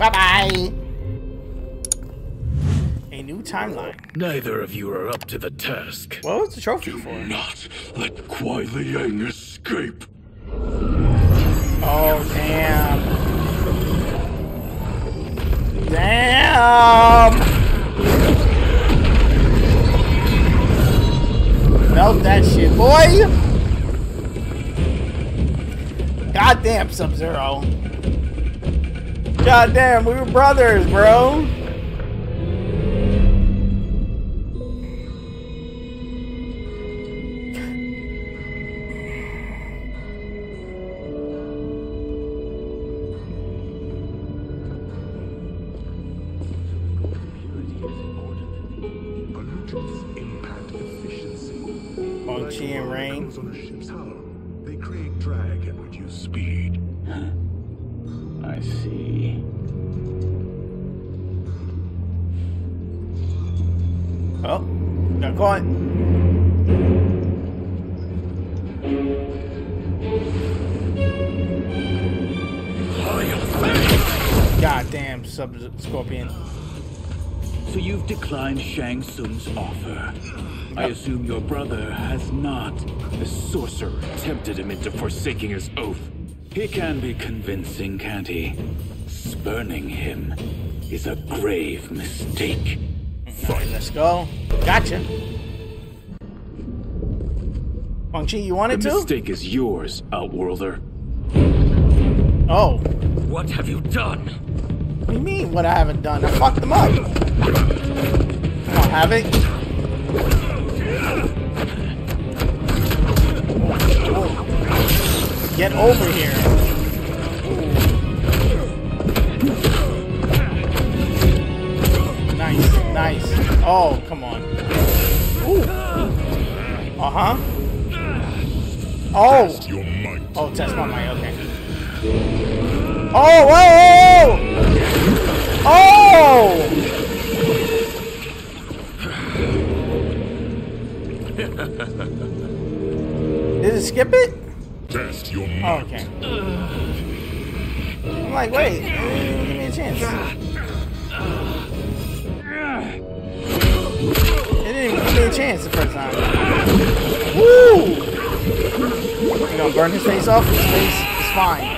Bye-bye. A new timeline. Neither of you are up to the task. What was the trophy for? Not let Kuai Liang escape. Oh, damn. Damn! Melt that shit, boy! Goddamn, Sub-Zero. Goddamn, we were brothers, bro. Pollutants impact efficiency. Mon Chi and Rain. On a ship's hull. They create drag and reduce speed. I see. Oh, got caught. Goddamn, Sub Scorpion. So you've declined Shang Tsung's offer. I assume your brother has not. The sorcerer tempted him into forsaking his oath. He can be convincing, can't he? Spurning him is a grave mistake. Alright, let's go. Gotcha. Wang Chi, you The wanted to? mistake is yours, Outworlder. Oh. What have you done? What do you mean, what I haven't done? I fucked them up. Come on, have it. Get over here. Nice, nice. Oh, come on. Ooh. Uh-huh. Oh. Test your might. Oh, test my mic, okay. Oh, whoa! Oh! Did it skip it? Test your Oh, okay. I'm like, wait, give me a chance. It didn't even give me a chance the first time. Woo! You gonna burn his face off? His face is fine.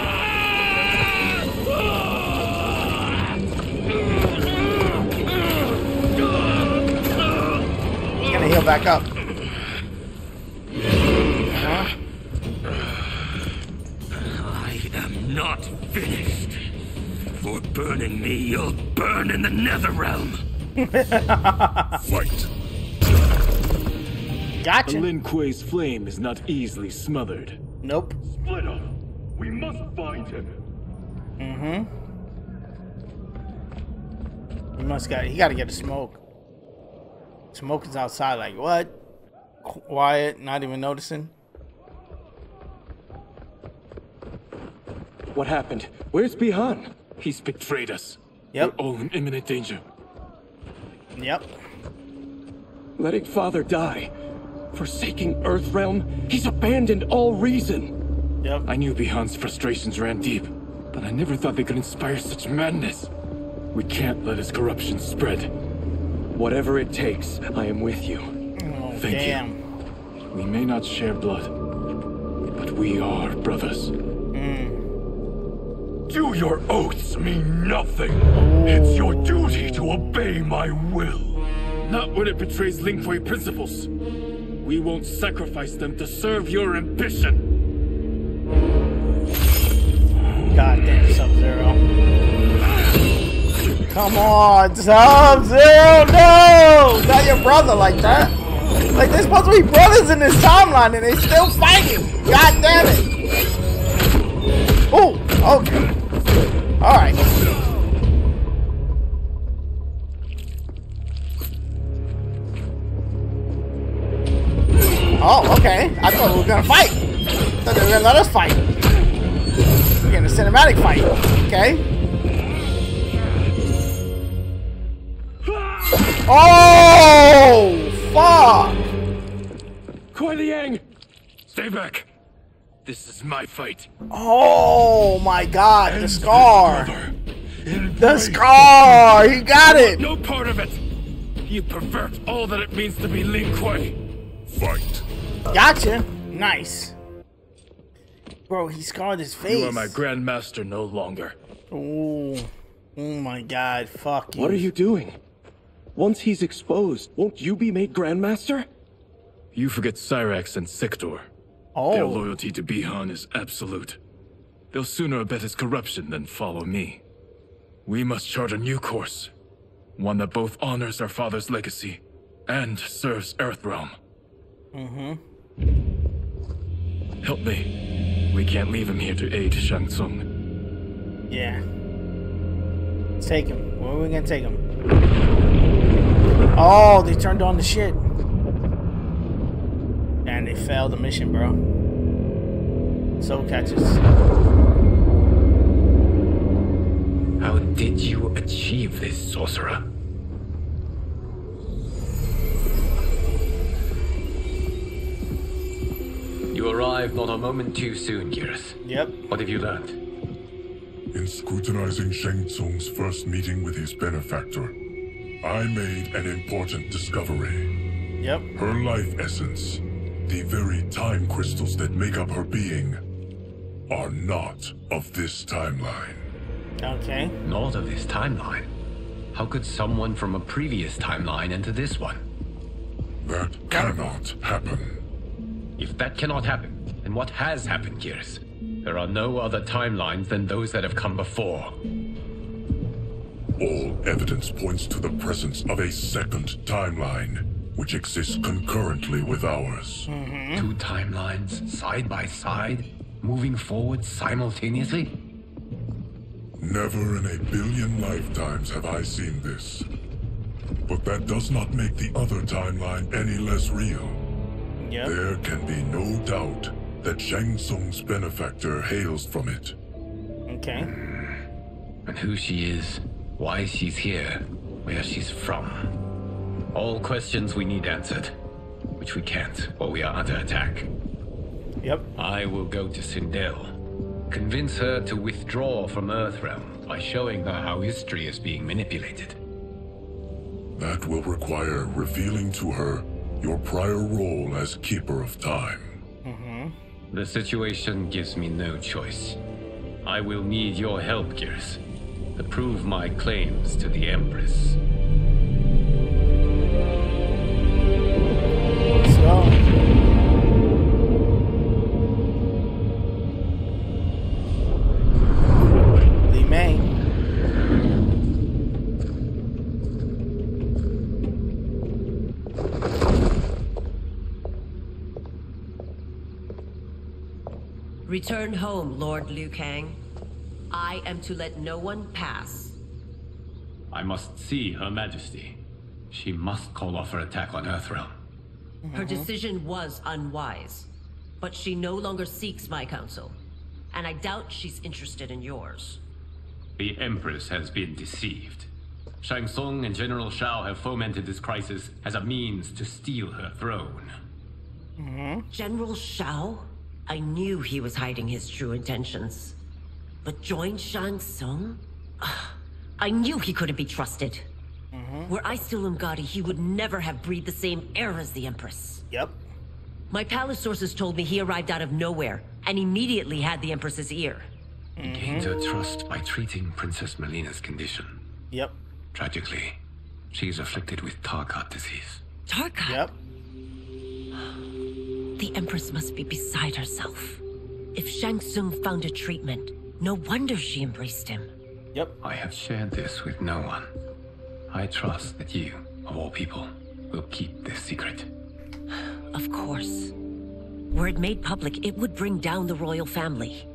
He's gonna heal back up. You'll burn in the nether realm. Fight. Gotcha. Lin Kuei's flame is not easily smothered. Nope. Split up! We must find him! Mm-hmm. He must got. He got to get a smoke. Smoke is outside. Like what? Quiet. Not even noticing. What happened? Where's Bi-Han? He's betrayed us. Yep. We're all in imminent danger. Yep. letting father die, forsaking Earth realm, he's abandoned all reason. Yep. I knew Bi-Han's frustrations ran deep, but I never thought they could inspire such madness. We can't let his corruption spread. Whatever it takes, I am with you. Oh, Thank you. damn. We may not share blood, but we are brothers. Hmm. Do your oaths mean nothing? It's oh. your duty to obey my will. Not when it betrays Lin Kuei principles. We won't sacrifice them to serve your ambition. Goddamn Sub Zero. Come on, Sub Zero. No, not your brother like that. Like they're supposed to be brothers in this timeline, and they still fighting. God damn it. Oh, okay. All right. Oh, okay. I thought we were gonna fight. I thought they were gonna let us fight. We're getting a cinematic fight. Okay. Oh, fuck. Kuai Liang! Stay back. This is my fight. Oh my god, the scar. Brother, The scar! He got it! No part of it! You pervert all that it means to be Lin Kuei! Fight. Gotcha. Nice. Bro, he scarred his face. You are my grandmaster no longer. Oh, oh my god, fuck you. What are you doing? Once he's exposed, won't you be made Grandmaster? You forget Cyrax and Sektor. Oh, Their loyalty to Bi-Han is absolute. They'll sooner abet his corruption than follow me. We must chart a new course. One that both honors our father's legacy and serves Earthrealm. Mm-hmm. Help me. We can't leave him here to aid Shang Tsung. yeah. Take him. Where are we gonna take him? Oh, they turned on the shit. And they failed the mission, bro. Soul catches. How did you achieve this, sorcerer? You arrived not a moment too soon, Geras. Yep. What have you learned? In scrutinizing Shang Tsung's first meeting with his benefactor, I made an important discovery. Yep. Her life essence, the very time crystals that make up her being, are not of this timeline. Okay. Not of this timeline. How could someone from a previous timeline enter this one? That cannot happen. If that cannot happen, then what has happened, Geras? There are no other timelines than those that have come before. All evidence points to the presence of a second timeline, which exists concurrently with ours. Mm-hmm. Two timelines, side by side, moving forward simultaneously? Never in a billion lifetimes have I seen this. But that does not make the other timeline any less real. Yep. There can be no doubt that Shang Tsung's benefactor hails from it. Okay. And who she is, why she's here, where she's from. All questions we need answered. Which we can't, while we are under attack. Yep. I will go to Sindel. Convince her to withdraw from Earthrealm by showing her how history is being manipulated. That will require revealing to her your prior role as Keeper of Time. Mm-hmm. The situation gives me no choice. I will need your help, Geras, to prove my claims to the Empress. Return home, Lord Liu Kang. I am to let no one pass. I must see Her Majesty. She must call off her attack on Earthrealm. Her decision was unwise, but she no longer seeks my counsel, and I doubt she's interested in yours. The Empress has been deceived. Shang Tsung and General Shao have fomented this crisis as a means to steal her throne. Hmm? General Shao? I knew he was hiding his true intentions. But join Shang Tsung? I knew he couldn't be trusted. Mm-hmm. Were I still Umgadi, he would never have breathed the same air as the Empress. Yep. My palace sources told me he arrived out of nowhere and immediately had the Empress's ear. Mm-hmm. He gained her trust by treating Princess Mileena's condition. Yep. Tragically, she is afflicted with Tarkat disease. Tarkat? Yep. The Empress must be beside herself. If Shang Tsung found a treatment, no wonder she embraced him. Yep. I have shared this with no one. I trust that you, of all people, will keep this secret. Of course. Were it made public, it would bring down the royal family.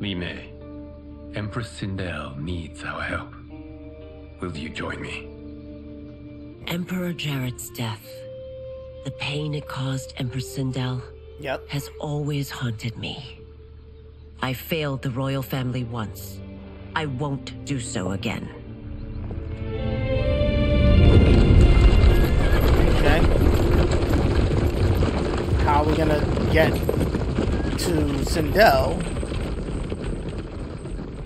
Li Mei, Empress Sindel needs our help. Will you join me? Emperor Jared's death, the pain it caused Empress Sindel, Yep. has always haunted me. I failed the royal family once. I won't do so again. Okay. How are we gonna get to Sindel?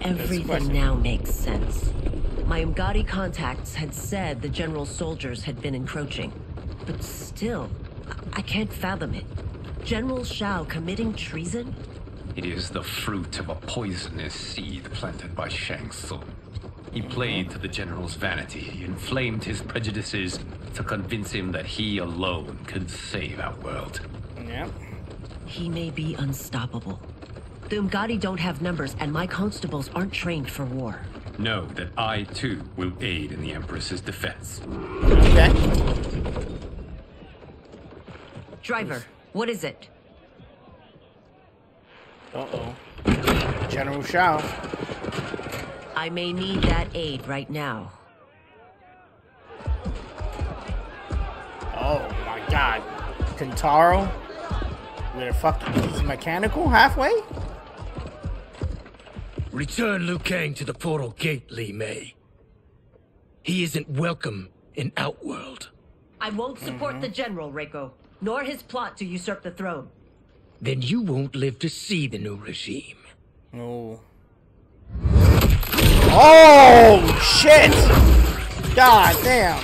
Everything now makes sense. My Umgadi contacts had said the general's soldiers had been encroaching. But still, I, I can't fathom it. General Shao committing treason? It is the fruit of a poisonous seed planted by Shang Tsung. He played to the general's vanity, he inflamed his prejudices to convince him that he alone could save our world. Yep. He may be unstoppable. The Umgadi don't have numbers, and my constables aren't trained for war. Know that I too will aid in the Empress's defense. Okay. Driver, what is it? Uh-oh. General Shao. I may need that aid right now. Oh my god. Kintaro? With a fucking he's mechanical halfway? Return Liu Kang to the portal gate, Li Mei. He isn't welcome in Outworld. I won't support mm-hmm. the general, Reiko, nor his plot to usurp the throne. Then you won't live to see the new regime. Oh. Oh shit! God damn.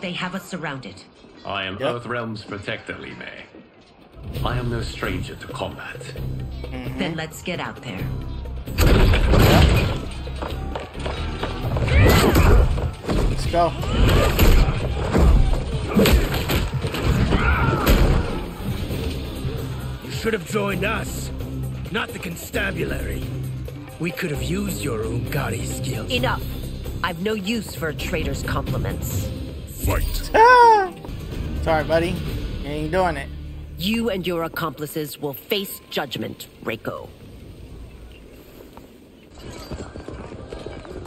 They have us surrounded. I am Yep. Earthrealm's protector, Li Mei. I am no stranger to combat. Then let's get out there. Let's go. You should have joined us, not the constabulary. We could have used your Umgadi skills. Enough! I've no use for a traitor's compliments. Fight. Ah! Sorry, buddy. You ain't doing it. You and your accomplices will face judgment, Reiko.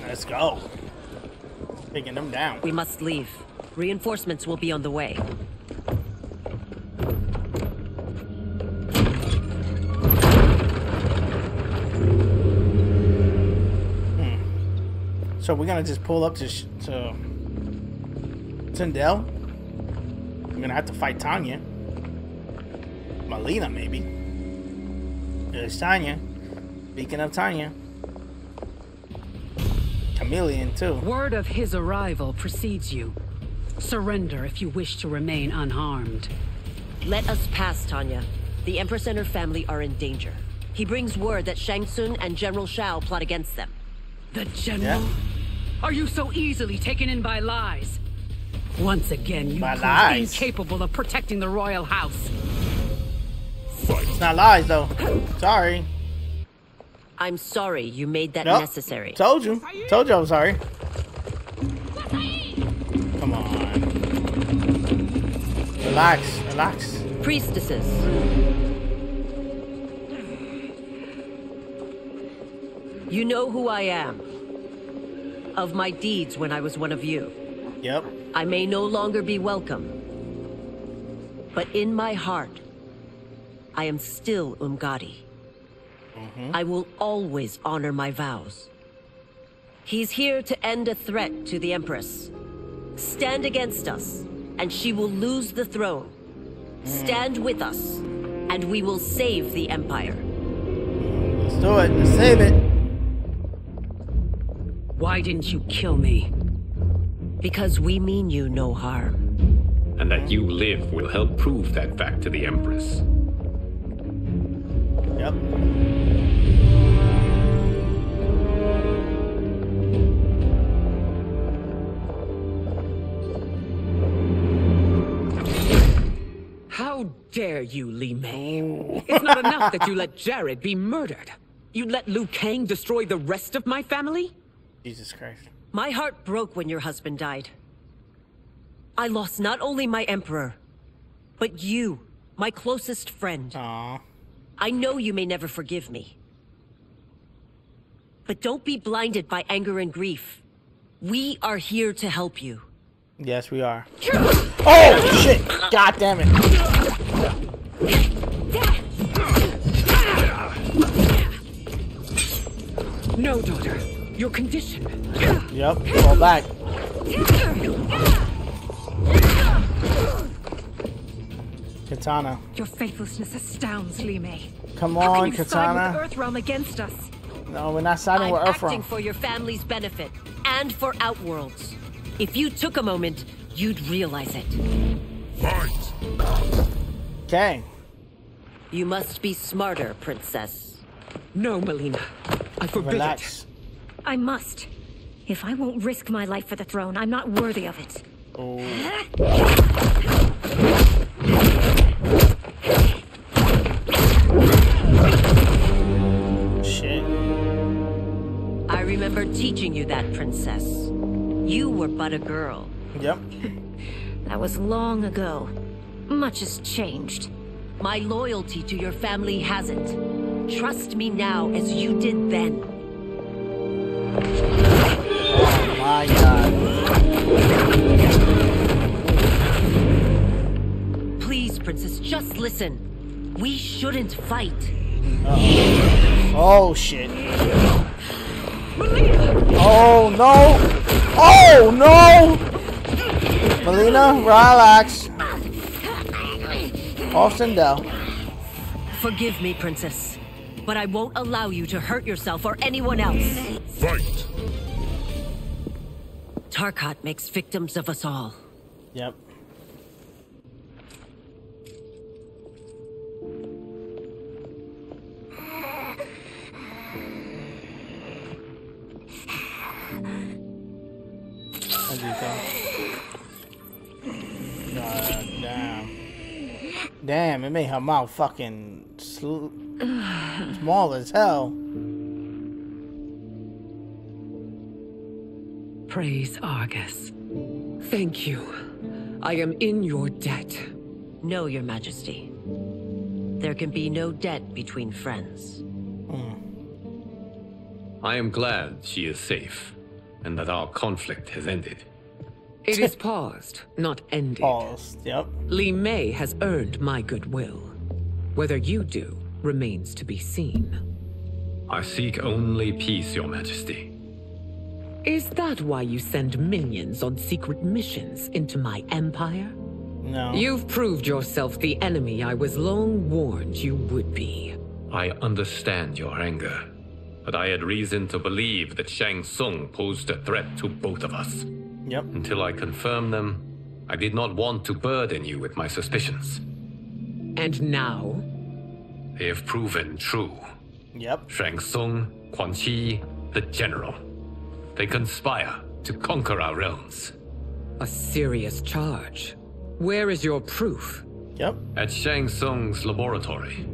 Let's go. Taking them down. We must leave. Reinforcements will be on the way. Hmm. So we're gonna just pull up to sh- to Sindel. We're gonna have to fight Tanya. Mileena, maybe. There's Tanya. Speaking of Tanya. Chameleon, too. Word of his arrival precedes you. Surrender if you wish to remain unharmed. Let us pass, Tanya. The Empress and her family are in danger. He brings word that Shang Tsung and General Shao plot against them. The General? Yeah. Are you so easily taken in by lies? Once again, you are prove incapable of protecting the royal house. It's not lies, though. Sorry. I'm sorry you made that Nope. necessary. Told you. Told you I was sorry. Come on. Relax. Relax. Priestesses. You know who I am. Of my deeds when I was one of you. Yep. I may no longer be welcome. But in my heart, I am still Umgadi. I will always honor my vows. He's here to end a threat to the Empress. Stand against us, and she will lose the throne. Stand with us, and we will save the Empire. Let's do it. Let's save it. Why didn't you kill me? Because we mean you no harm. And that you live will help prove that fact to the Empress. Yep. How dare you, Li Mei? It's not enough that you let Jared be murdered. You let Liu Kang destroy the rest of my family? Jesus Christ. My heart broke when your husband died. I lost not only my emperor, but you, my closest friend. Aw. I know you may never forgive me. But don't be blinded by anger and grief. We are here to help you. Yes, we are. Oh, shit. God damn it. No, daughter. Your condition. Yep. Fall back. Katana. Your faithlessness astounds, Li Mei. Come How on, can you side with Earthrealm against us? No, we're not siding I'm with acting Earthrealm. for your family's benefit and for Outworlds. If you took a moment, you'd realize it. Fight! Okay. You must be smarter, Princess. No, Mileena. I forbid Relax. I must. If I won't risk my life for the throne, I'm not worthy of it. Oh. Shit. That, Princess. You were but a girl. Yep. That was long ago. Much has changed. My loyalty to your family hasn't. Trust me now as you did then. My God. Please, Princess, just listen. We shouldn't fight. Oh shit. Oh no. Oh no. Mileena, relax. Off Sindel. Forgive me, Princess, but I won't allow you to hurt yourself or anyone else. Fight! Tarkat makes victims of us all. Yep. Damn, it made her mouth fucking sl- small as hell. Praise Argus. Thank you. I am in your debt. No, Your Majesty. There can be no debt between friends. Hmm. I am glad she is safe, and that our conflict has ended. It is paused, not ended. Paused, yep. Li Mei has earned my goodwill. Whether you do remains to be seen. I seek only peace, Your Majesty. Is that why you send minions on secret missions into my empire? No. You've proved yourself the enemy I was long warned you would be. I understand your anger, but I had reason to believe that Shang Tsung posed a threat to both of us. Yep. Until I confirmed them, I did not want to burden you with my suspicions. And now? They have proven true. Yep. Shang Tsung, Quan Chi, the General. They conspire to conquer our realms. A serious charge. Where is your proof? Yep. At Shang Tsung's laboratory.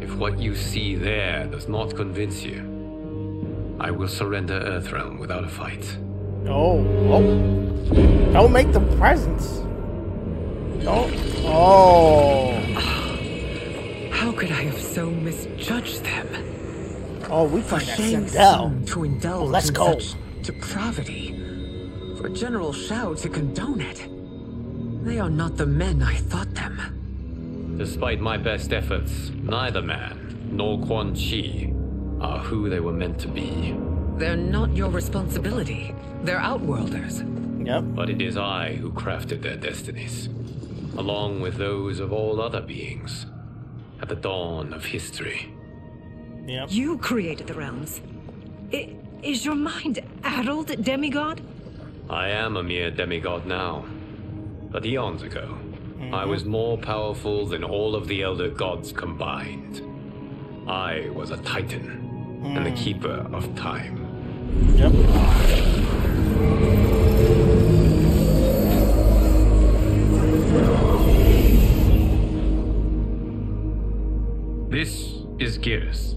If what you see there does not convince you, I will surrender Earthrealm without a fight. Oh, oh. Don't make the presents. Don't. Oh. How could I have so misjudged them? Oh, we For playing that Shang to indulge let's in go. such depravity. For General Shao to condone it. They are not the men I thought them. Despite my best efforts, neither man nor Quan Chi are who they were meant to be. They're not your responsibility. They're outworlders. Yep. But it is I who crafted their destinies, along with those of all other beings, at the dawn of history. Yep. You created the realms. I- is your mind addled, demigod? I am a mere demigod now. But eons ago, I mm-hmm. was more powerful than all of the Elder Gods combined. I was a Titan, and the mm. Keeper of Time. Yep. This is Geras.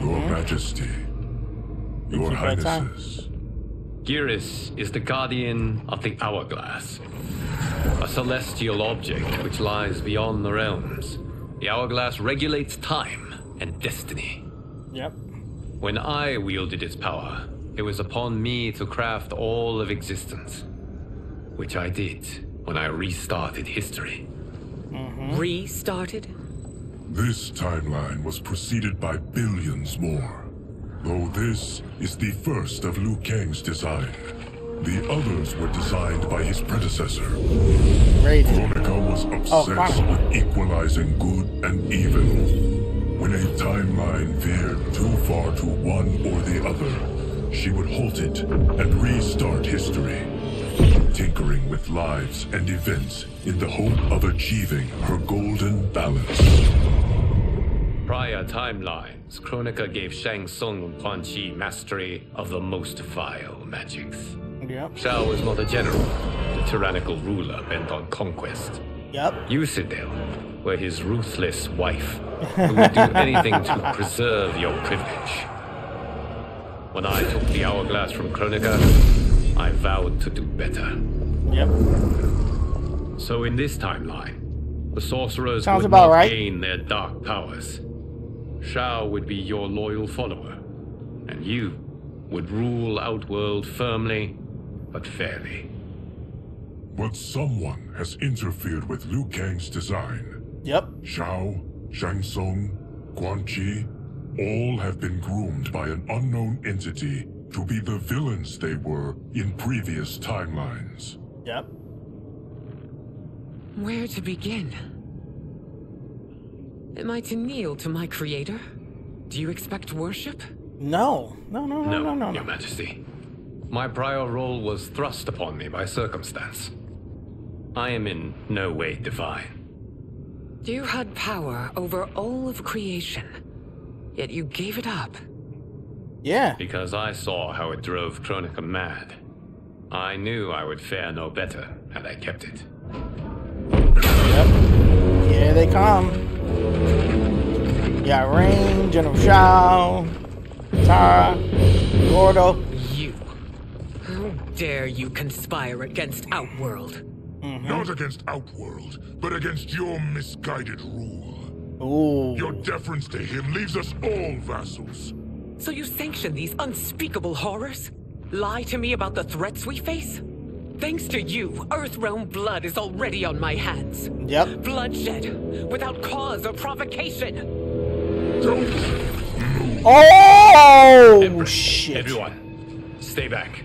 Your Majesty. Your keep. Highnesses. Geras is the guardian of the Hourglass, a celestial object which lies beyond the realms. The Hourglass regulates time and destiny. Yep. When I wielded its power, it was upon me to craft all of existence, which I did when I restarted history. Mm-hmm. Restarted? This timeline was preceded by billions more. Though this is the first of Liu Kang's design. The others were designed by his predecessor. Raiden. Kronika was was Oh, obsessed with equalizing good and evil. When a timeline veered too far to one or the other, she would halt it and restart history, tinkering with lives and events in the hope of achieving her golden balance. Prior timelines, Kronika gave Shang Tsung and Quan Chi mastery of the most vile magics. Yep. Shao was not a general, a tyrannical ruler bent on conquest. Yep. You, Citadel, were his ruthless wife, who would do anything to preserve your privilege. When I took the hourglass from Kronika, I vowed to do better. Yep. So in this timeline, the sorcerers Sounds would about not right. gain their dark powers. Shao would be your loyal follower, and you would rule Outworld firmly but fairly. But someone has interfered with Liu Kang's design. Yep. Shao, Shang Tsung, Quan Chi, all have been groomed by an unknown entity to be the villains they were in previous timelines. Yep. Where to begin? Am I to kneel to my creator? Do you expect worship? No. No, no, no, No, no, no, no. Your Majesty. My prior role was thrust upon me by circumstance. I am in no way divine. You had power over all of creation, yet you gave it up. Yeah. Because I saw how it drove Kronika mad. I knew I would fare no better had I kept it. Yep. Here they come. Yeah, Rain, General Shao, Tara, Gordo. You. How dare you conspire against Outworld? Mm-hmm. Not against Outworld, but against your misguided rule. Ooh. Your deference to him leaves us all vassals. So you sanction these unspeakable horrors? Lie to me about the threats we face? Thanks to you, Earthrealm blood is already on my hands. Yep. Bloodshed, without cause or provocation. Oh Empress, shit. Everyone, stay back.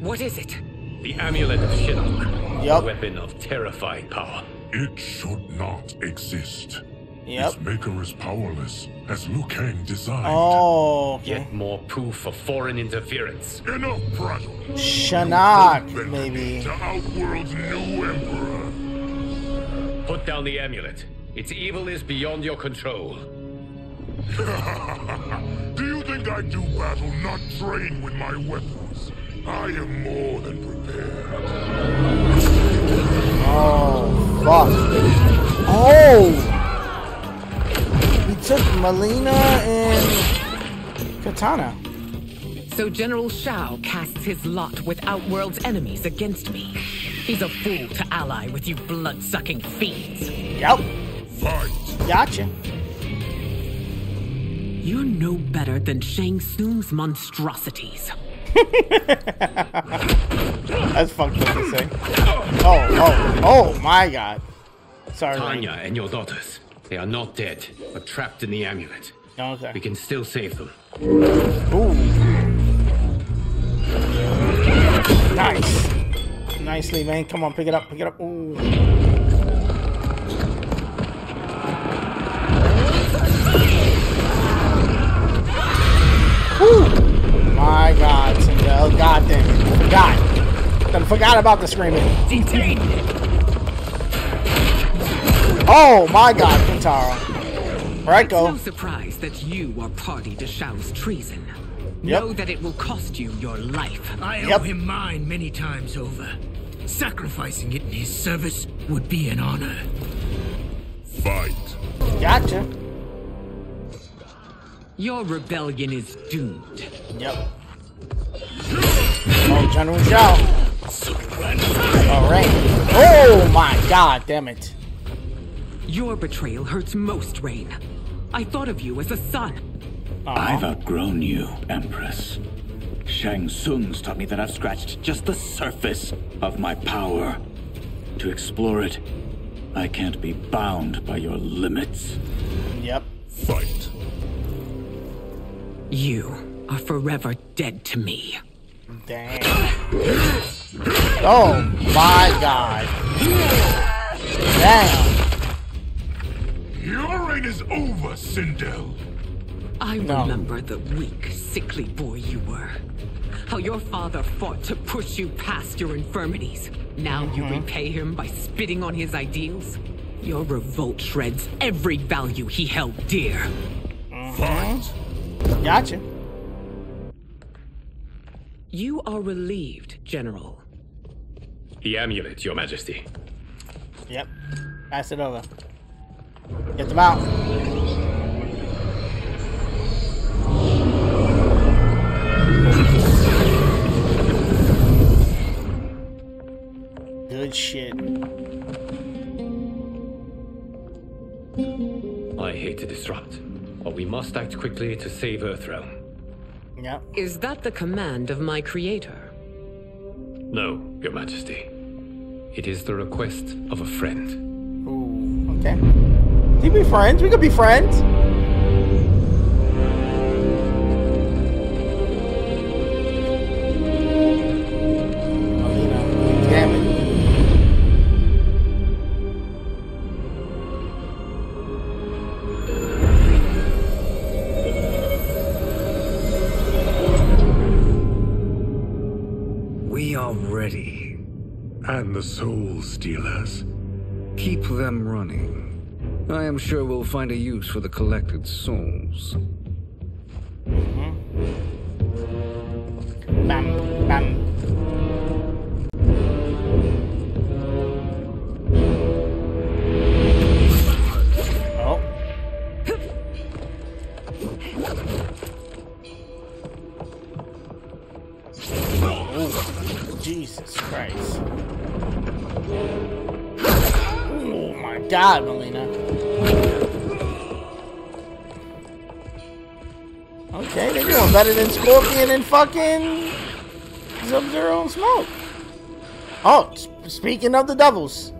What is it? The amulet of Shinnok. Yup. A weapon of terrifying power. It should not exist. Yep. Its maker is powerless, as Liu Kang designed. Oh, okay. Yet more proof of foreign interference. Enough prattle. Shinnok, Bend maybe. To Outworld's new emperor. Put down the amulet. Its evil is beyond your control. do you think I do battle not trained with my weapons? I am more than prepared. Oh, fuck. Oh! He took Mileena and Katana. So General Shao casts his lot with Outworld's enemies against me. He's a fool to ally with you blood-sucking fiends. Yep. Fight. Gotcha. You're no better than Shang Tsung's monstrosities. That's fucked up to say. Oh, oh, oh my god. Sorry. Tanya and your daughters. They are not dead, but trapped in the amulet. Oh, okay. We can still save them. Ooh. Nice. Nicely, man. Come on, pick it up, pick it up. Ooh. Woo! My God, Sindel. God damn it. Forgot. Done forgot about the screaming. Detained! Oh my God, Kintaro. Right, No surprise that you are party to Shao's treason. Yep. Know that it will cost you your life. I owe Yep. him mine many times over. Sacrificing it in his service would be an honor. Fight. Gotcha. Your rebellion is doomed. Yep. Oh, General Shao. All right. Oh my God, damn it. Your betrayal hurts most, Rain. I thought of you as a son. I've outgrown you, Empress. Shang Tsung's taught me that I've scratched just the surface of my power. To explore it, I can't be bound by your limits. Yep. Fight. You are forever dead to me. Damn. Oh my God. Damn. Your reign is over, Sindel. I No. remember the weak, sickly boy you were. How your father fought to push you past your infirmities. Now you Mm-hmm. repay him by spitting on his ideals? Your revolt shreds every value he held dear. Gotcha. You are relieved, General. The amulet, Your Majesty. Yep. Pass it over. Get them out. Good shit. I hate to disrupt, but we must act quickly to save Earthrealm. Yep. Is that the command of my creator? No, Your Majesty. It is the request of a friend. Ooh, okay. We be friends. We could be friends. Mileena, damn it. We are ready. And the Soul Stealers. Keep them running. I am sure we'll find a use for the collected souls. Bam, bam. Oh. Ooh, Jesus Christ. My God, Mileena. Okay, they're doing better than Scorpion and fucking Sub-Zero and Smoke. Oh, speaking of the devils.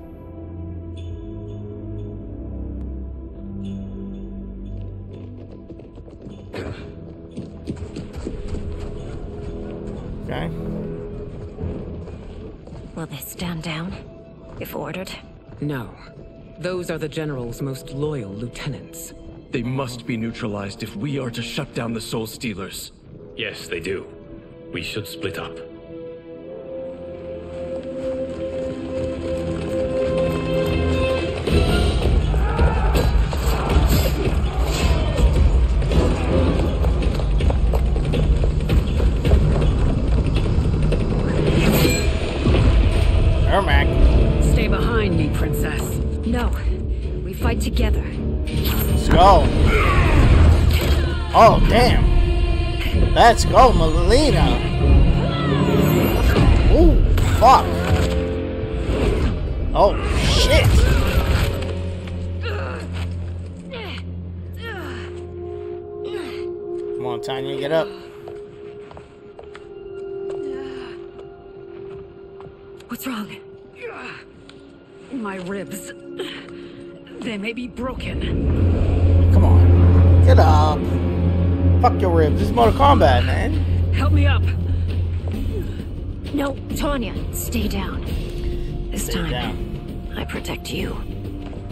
Okay. Will they stand down? If ordered? No. Those are the General's most loyal lieutenants. They must be neutralized if we are to shut down the Soul Stealers. Yes, they do. We should split up. Oh, damn. Let's go, Mileena. Ooh, fuck. Oh, shit. Come on, Tanya, get up. What's wrong? My ribs. They may be broken. Come on. Get up. Fuck your ribs. This is Mortal Kombat, man. Help me up. No, Tanya, stay down. This Stay time, down. I protect you.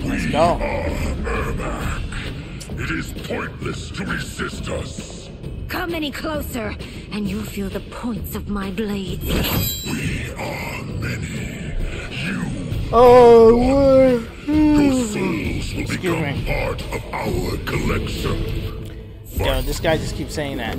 Let's go. Ah, it is pointless to resist us. Come any closer, and you'll feel the points of my blades. We are many. You, Oh, what? your souls will Excuse become me. part of our collection. Yo, this guy just keeps saying that.